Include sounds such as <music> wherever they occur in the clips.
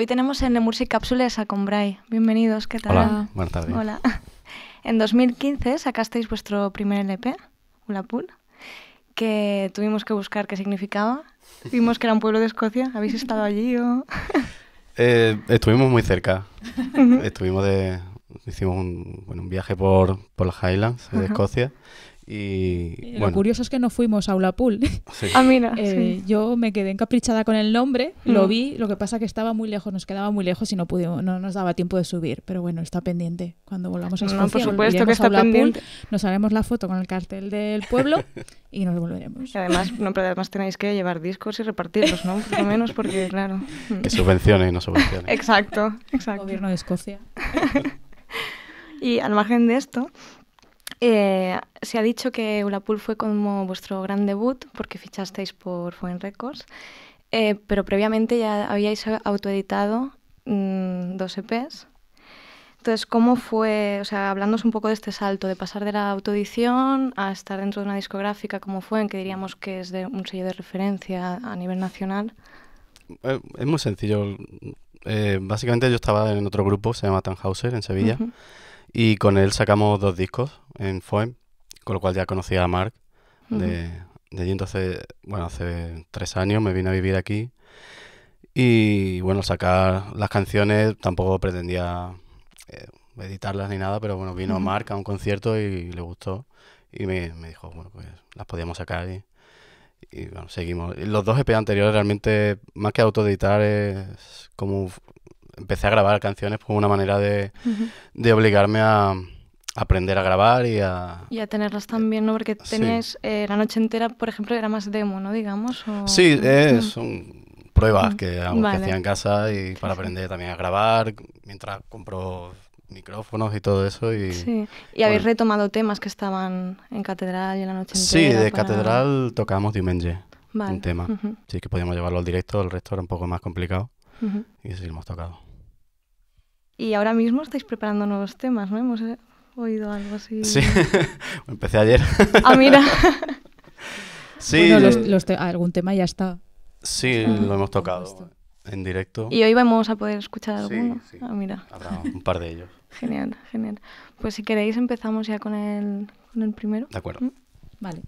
Hoy tenemos en Lemursi Cápsulas a Combray. Bienvenidos, ¿qué tal? Hola, buenas tardes. Hola. <laughs> En 2015 sacasteis vuestro primer LP, Ulapul, que tuvimos que buscar qué significaba. Vimos que era un pueblo de Escocia. ¿Habéis estado allí o...? <laughs> Eh, estuvimos muy cerca. Estuvimos de... Hicimos un, bueno, un viaje por, por las Highlands de Escocia y, Y bueno, Lo curioso es que no fuimos a Ulapul. sí. Ah, mira, Eh, sí. Yo me quedé encaprichada con el nombre, lo Mm. vi, lo que pasa que estaba muy lejos, nos quedaba muy lejos y no pudimos, no nos daba tiempo de subir. Pero bueno, está pendiente. Cuando volvamos a No, Escocia, por supuesto que está a Ulapul, pendiente. Nos haremos la foto con el cartel del pueblo <laughs> y nos volveremos. Y además, no, pero además tenéis que llevar discos y repartirlos, ¿no? Por lo menos porque, <laughs> claro. Que subvenciones y no subvenciones. Exacto, exacto. Gobierno de Escocia. <laughs> Y al margen de esto, eh, se ha dicho que Ulapul fue como vuestro gran debut porque fichasteis por Foreign Records, eh, pero previamente ya habíais autoeditado mm, dos EPs. Entonces, ¿cómo fue, o sea, hablándonos un poco de este salto, de pasar de la autoedición a estar dentro de una discográfica, ¿cómo fue? En que diríamos que es de un sello de referencia a nivel nacional. Eh, Es muy sencillo. Eh, básicamente yo estaba en otro grupo, se llama Tannhauser, en Sevilla. Y con él sacamos dos discos en Foem, con lo cual ya conocía a Mark de, de allí. Entonces, bueno, hace tres años me vine a vivir aquí y bueno, sacar las canciones tampoco pretendía eh, editarlas ni nada, pero bueno, vino Ujú. Mark a un concierto y le gustó y me, me dijo, bueno, pues las podíamos sacar y, y bueno, seguimos. Los dos EP anteriores realmente, más que autoeditar, es como empecé a grabar canciones por una manera de, Ujú. de obligarme a aprender a grabar y a... Y a tenerlas también, ¿no? Porque Sí. teníais eh, la noche entera, por ejemplo, era más demo, ¿no? Digamos. O... Sí, eh, son pruebas que, hago- que vale. hacía en casa y para sí. aprender también a grabar, mientras compro micrófonos y todo eso. Y, Sí. Y habéis bueno. retomado temas que estaban en Catedral y en la noche Sí, entera. de para- Catedral tocamos Dimenge, Vale. un tema. Ujú, Sí, que podíamos llevarlo al directo, el resto era un poco más complicado ujú. y sí, lo hemos tocado. Y ahora mismo estáis preparando nuevos temas, ¿no? Hemos eh, oído algo así. Sí, <laughs> empecé ayer. Ah, mira. <laughs> Sí, Bueno, los- los te- algún tema ya está. sí, lo hemos tocado en directo. y hoy vamos a poder escuchar Sí, alguno. sí. Ah, mira. Habrá un par de ellos. <laughs> Genial, genial. Pues si queréis empezamos ya con el, con el primero. De acuerdo. Mm. Vale.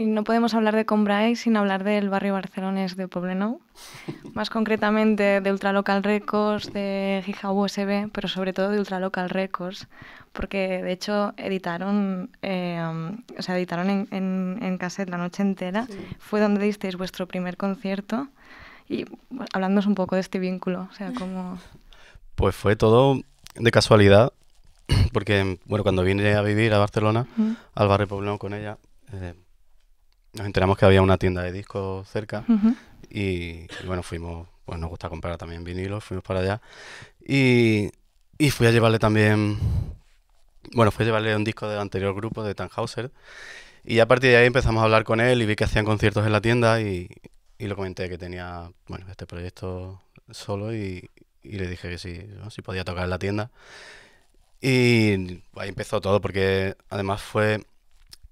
Y no podemos hablar de Combray sin hablar del barrio barcelonés de Poblenou, <laughs> más concretamente de Ultralocal Records, de Giga USB, pero sobre todo de Ultralocal Records, porque de hecho editaron, eh, o sea, editaron en, en, en, cassette la noche entera. Fue donde disteis vuestro primer concierto. Y bueno, hablándonos un poco de este vínculo, o sea, como... <laughs> Pues fue todo de casualidad, porque bueno, cuando vine a vivir a Barcelona, al barrio Poblenou con ella, eh, nos enteramos que había una tienda de discos cerca uh -huh. y, y, bueno, fuimos, pues nos gusta comprar también vinilos, fuimos para allá y, y, fui a llevarle también, bueno, fui a llevarle un disco del anterior grupo de Tannhauser y a partir de ahí empezamos a hablar con él y vi que hacían conciertos en la tienda y, y lo comenté que tenía, bueno, este proyecto solo y, y le dije que sí, ¿no? si podía tocar en la tienda. Y ahí empezó todo porque además fue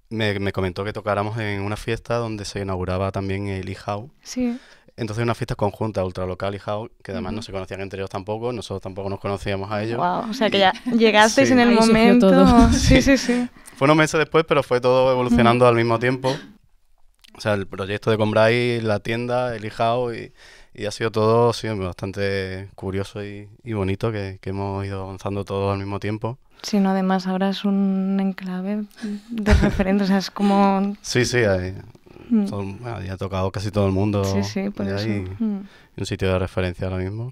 me, me, comentó que tocáramos en una fiesta donde se inauguraba también el IHAU. Sí. Entonces una fiesta conjunta, ultralocal IHAU, que además uh -huh. no se conocían entre ellos tampoco, nosotros tampoco nos conocíamos a ellos. Wow, o sea que ya llegasteis sí. en el Ahí momento. Todo. <laughs> Sí, sí, sí. Fue unos meses después, pero fue todo evolucionando uh -huh. al mismo tiempo. O sea, el proyecto de Combray, la tienda, el IHAU y, y ha sido todo sí, bastante curioso y, y bonito que, que hemos ido avanzando todo al mismo tiempo. Sí, no, además ahora es un enclave de referentes, o sea, es como... Sí, sí, hay, bueno, ya ha tocado casi todo el mundo. Sí, sí, por eso. Y, mm. un sitio de referencia ahora mismo.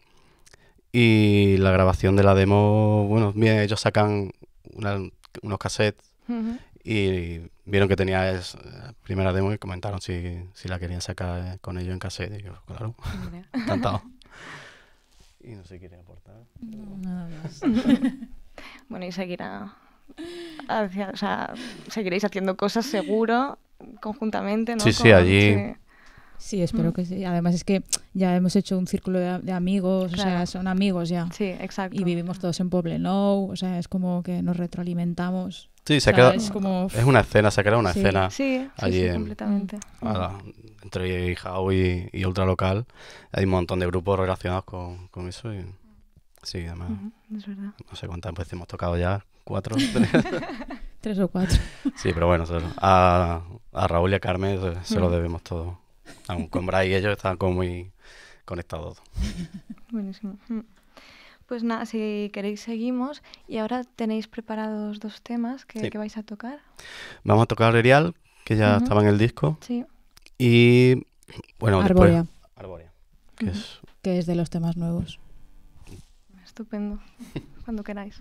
Y la grabación de la demo, bueno, bien, ellos sacan una, unos cassettes uh -huh. y vieron que tenía es, la primera demo y comentaron si, si la querían sacar con ellos en cassette. Y yo, claro, <laughs> encantado. <laughs> y no sé quiere aportar. No, nada más. <laughs> bueno, y seguirá. Hacia, o sea, seguiréis haciendo cosas seguro, conjuntamente, ¿no? Sí, sí, allí. Sí. Sí, espero mm. que sí. Además es que ya hemos hecho un círculo de, de amigos, claro. o sea, son amigos ya. Sí, exacto. Y vivimos todos en Poblenou, o sea, es como que nos retroalimentamos. Sí, se ha quedado, es, como... es una escena, se ha creado una sí. escena sí, allí sí, en, completamente. Entre Jau y, y Ultralocal. Hay un montón de grupos relacionados con, con eso y sí, además. Uh -huh, es verdad. No sé cuántas veces hemos tocado ya, cuatro, tres. <laughs> tres o cuatro. <laughs> Sí, pero bueno, a, a Raúl y a Carmen se, se lo debemos todo. Aún con Bray y ellos están como muy conectados. <laughs> Buenísimo. Pues nada, si queréis seguimos. Y ahora tenéis preparados dos temas que, sí. que vais a tocar. Vamos a tocar Erial, que ya uh -huh. estaba en el disco. Sí. Y bueno, Arbórea. después... Arbórea. Que, uh -huh. es... que es de los temas nuevos. Estupendo. Cuando queráis.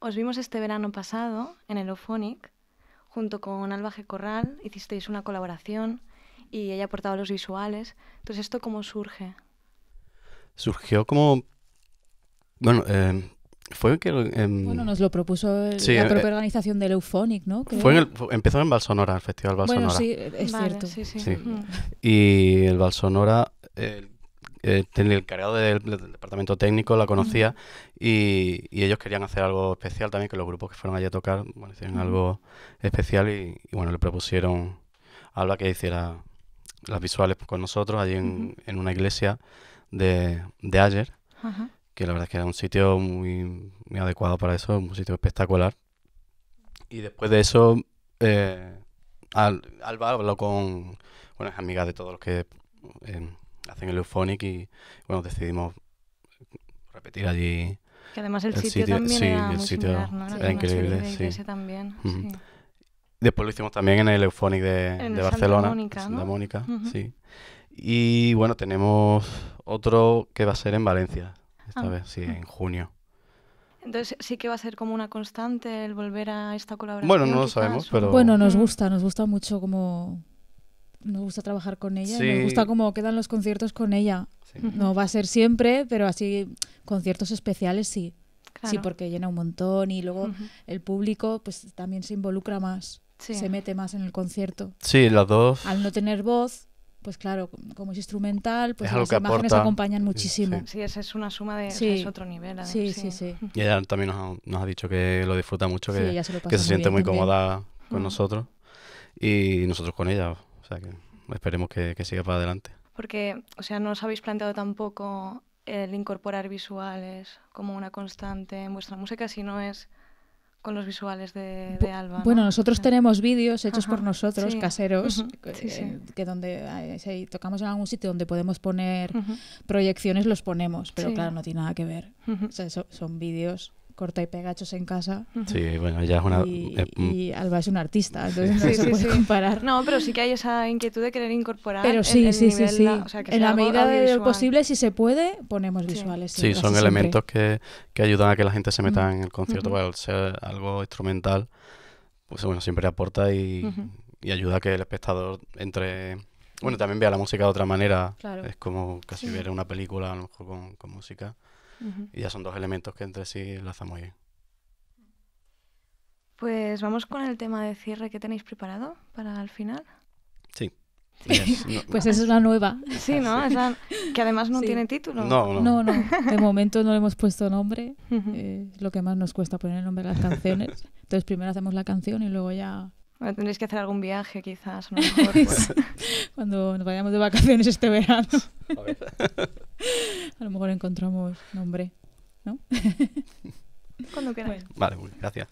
Os vimos este verano pasado en el Euphonic, junto con Alba G. Corral, hicisteis una colaboración y ella aportaba los visuales. Entonces, ¿esto cómo surge? Surgió como... Bueno, eh, fue que... em, Bueno, nos lo propuso el- Sí, la eh, propia organización del Euphonic, ¿no? Fue en el- fue- empezó en Valsonora, el Festival Valsonora. Bueno, sí, es Vale, cierto. Sí, sí. Sí. Mm. Y el Valsonora, el, el, el encargado del, del departamento técnico la conocía y, y ellos querían hacer algo especial también, que los grupos que fueron allí a tocar, bueno, hicieron algo especial y, y, bueno, le propusieron a Alba que hiciera las visuales con nosotros allí en, en una iglesia de, de Ayer, que la verdad es que era un sitio muy, muy adecuado para eso, un sitio espectacular. Y después de eso, eh, Al- Alba habló con, bueno, es amiga de todos los que eh, hacen el Euphonic y, bueno, decidimos repetir allí. Que además el, El sitio, sitio- también sí, era el muy sitio similar, ¿no? era como una increíble, sí. Después lo hicimos también en el Euphonic de, En de el Santa Barcelona, Mónica, Santa ¿no? Mónica, Ujú. sí. Y bueno, tenemos otro que va a ser en Valencia, esta Ah. vez, sí, en junio. Entonces sí que va a ser como una constante el volver a esta colaboración. Bueno, no lo quizás, sabemos, pero- Bueno, nos Mm. gusta, nos gusta mucho como... Nos gusta trabajar con ella, y Sí. nos gusta cómo quedan los conciertos con ella. Sí. No va a ser siempre, pero así conciertos especiales sí. Sí, porque llena un montón y luego el público pues también se involucra más, Sí. se mete más en el concierto. Sí, las dos. Al no tener voz, pues claro, como es instrumental, pues Es las imágenes aporta. acompañan Sí, muchísimo. Sí, esa es una suma de... o Sí. sea, es otro nivel. Sí, sí, sí. Y ella también nos ha, nos ha dicho que lo disfruta mucho, que, se que siente muy también. cómoda con nosotros y nosotros con ella. O sea que esperemos que, que siga para adelante. Porque, o sea, no os habéis planteado tampoco el incorporar visuales como una constante en vuestra música, si no es con los visuales de, de Alba. ¿no? Bueno, nosotros tenemos vídeos hechos por nosotros, sí. caseros, sí, eh, que donde eh, si tocamos en algún sitio donde podemos poner proyecciones, los ponemos, pero Sí. claro, no tiene nada que ver. O sea, so- son vídeos corta y pegachos en casa. Sí, bueno, ella es una... y, es- mm, y Alba es un artista, entonces no Sí, se sí, puede sí. comparar. No, pero sí que hay esa inquietud de querer incorporar Pero sí, el sí, sí, nivel, sí. la- o sea, que en sea la medida de lo posible, si se puede, ponemos Sí. visuales. sí, son siempre. elementos que, que ayudan a que la gente se meta en el concierto, Ujú. porque al ser algo instrumental, pues bueno, siempre aporta y, y ayuda a que el espectador entre... Bueno, también vea la música de otra manera. Claro. Es como casi Sí. ver una película a lo mejor con, con música. Y ya son dos elementos que entre sí enlazan muy bien. Pues vamos con el tema de cierre que tenéis preparado para el final. Sí. Yes, <laughs> no- Pues esa es la nueva. Sí, ¿no? Esa- que además no Sí. tiene título. no, no. No, no, de momento no le hemos puesto nombre. Ujú. eh, es lo que más nos cuesta poner el nombre a las canciones. <laughs> Entonces primero hacemos la canción y luego ya Bueno, tendréis que hacer algún viaje quizás, a lo mejor. pues. cuando nos vayamos de vacaciones este verano, A ver. <laughs> a lo mejor encontramos nombre. Cuando queráis. Bueno. Vale, muy bien, gracias.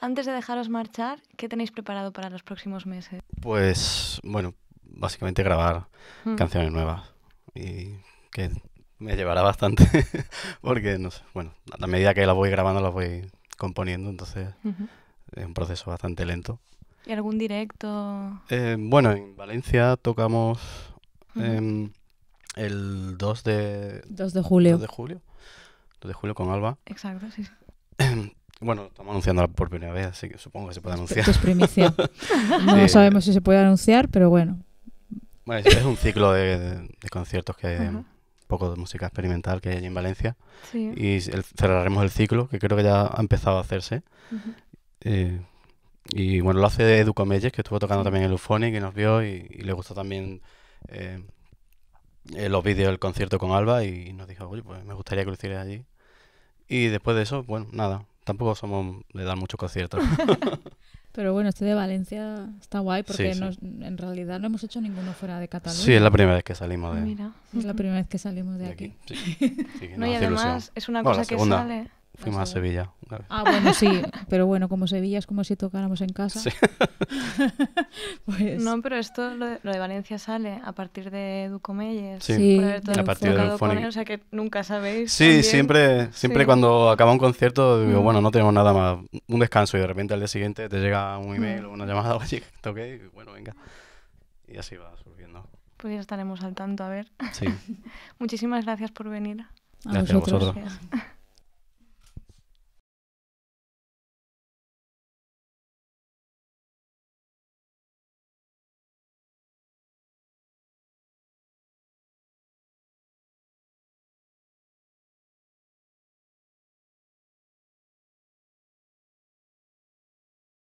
Antes de dejaros marchar, ¿qué tenéis preparado para los próximos meses? Pues, bueno, básicamente grabar Mm. canciones nuevas y que me llevará bastante <laughs> porque, no sé, bueno, a la medida que las voy grabando las voy componiendo, entonces Ujú. es un proceso bastante lento. ¿Y algún directo? Eh, bueno, en Valencia tocamos em, el 2 de, 2 de julio. 2 de julio. 2 de julio con Alba. Exacto, sí. sí. <clears throat> <clears throat> Bueno, estamos anunciándola por primera vez, así que supongo que se puede anunciar. Esto es primicia. <laughs> No Sí. sabemos si se puede anunciar, pero bueno. Bueno, es, es un ciclo de, de- de conciertos que hay, un poco de música experimental que hay en Valencia. Sí. Y el- cerraremos el ciclo, que creo que ya ha empezado a hacerse. Eh, y bueno, lo hace Edu Comelles, que estuvo tocando también en Euphonic y nos vio y, y le gustó también eh, eh, los vídeos del concierto con Alba y nos dijo, oye, pues me gustaría que lo hicieras allí. Y después de eso, bueno, nada, tampoco somos de dar muchos conciertos. <laughs> <laughs> Pero bueno, este de Valencia está guay porque Sí, sí. nos- en realidad no hemos hecho ninguno fuera de Cataluña. sí, es la primera vez que salimos de, Mira. Es la primera vez que salimos de, de aquí. aquí. Sí, <laughs> No, y hace ilusión. además es una Bueno, cosa que sale. Fuimos a. Sevilla una vez. Ah, bueno, sí. <laughs> Pero bueno, como Sevilla es como si tocáramos en casa. Sí. <laughs> pues No, pero esto, lo de, lo de Valencia sale a partir de Ducomelles. Sí. sí, a partir de tocado con Euphonic. él, o sea que nunca sabéis. Sí, también. siempre, siempre Sí. cuando acaba un concierto digo, Mm. bueno, no tenemos nada más, un descanso y de repente al día siguiente te llega un email o una llamada, <laughs> oye, toqué, y bueno, venga. Y así va surgiendo. Pues ya estaremos al tanto, a ver. Sí, Muchísimas gracias por venir. a gracias a vosotros. vosotros. Gracias.